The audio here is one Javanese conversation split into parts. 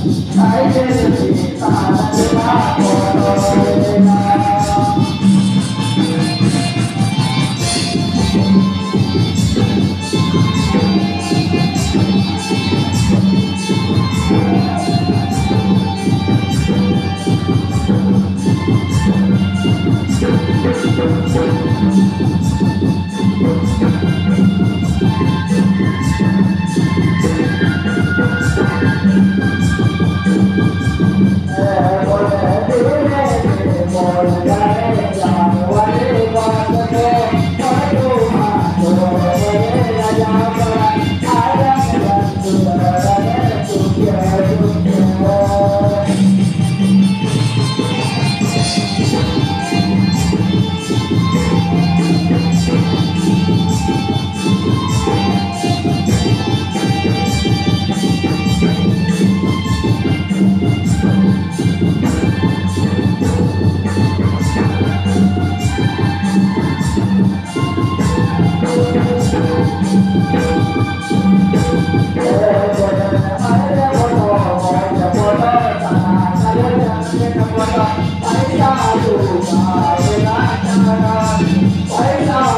I I'm not going to lie. I'm not going to lie. I'm not going to lie.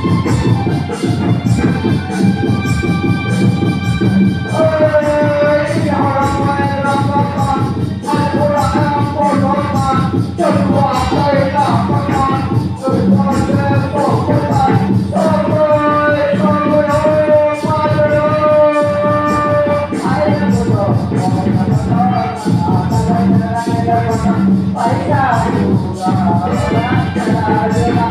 Vai dar, vai dar, vai dar, vai dar.